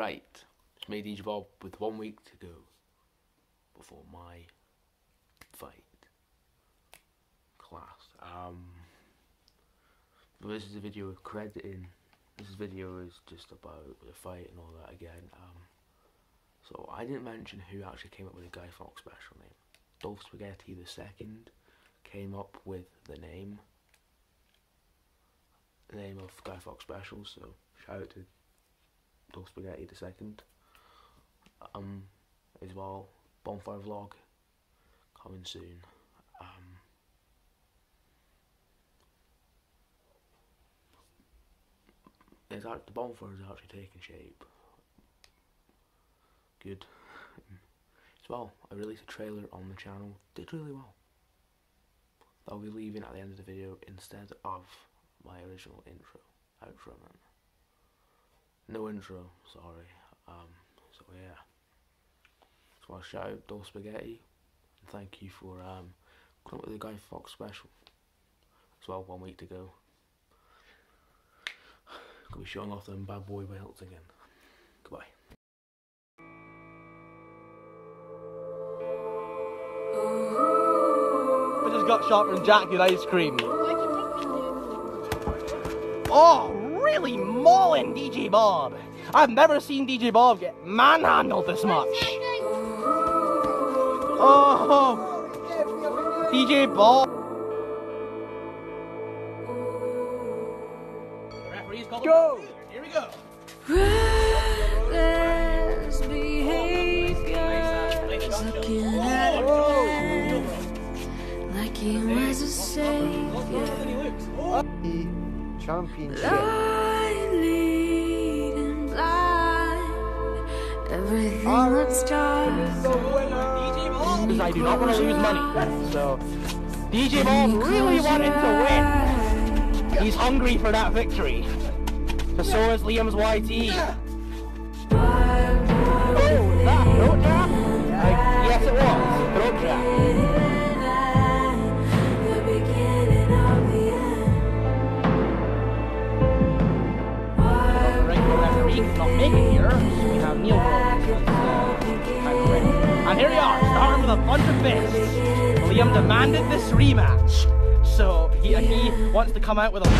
Right, it's me, DJ Bob, with one week to go before my fight. Class. Um, this is a video of crediting. This video is just about the fight and all that again. Um, so I didn't mention who actually came up with the Guy Fawkes special name. Dolphin Spaghetti the second came up with the name. The name of Guy Fawkes special. So shout out to Dolphin Spaghetti the second. Um, as well, bonfire vlog coming soon. Um, that the bonfire is actually taking shape. Good. as well, I released a trailer on the channel. Did really well. I'll be leaving at the end of the video instead of my original intro, outro man. No intro, sorry. Um, so yeah. So I'll shout out Dolphin Spaghetti and thank you for um coming up with the Guy Fawkes special. As well, one week to go. Gonna be showing off them bad boy belts again. Goodbye. I just got shot from Jack with ice cream. Oh, really mauling DJ Bob. I've never seen DJ Bob get manhandled this much. Oh, DJ Bob. The referee's called Go. Here we go. Championship. Blind leading blind, everything looks dark. Because I do not want to lose money. So, DJ Bob really wanted to win. He's hungry for that victory. So, so is Liam's YT. Not make it here. So we have Neil. And here we are, starting with a bunch of fists. Liam demanded this rematch. So he, he wants to come out with a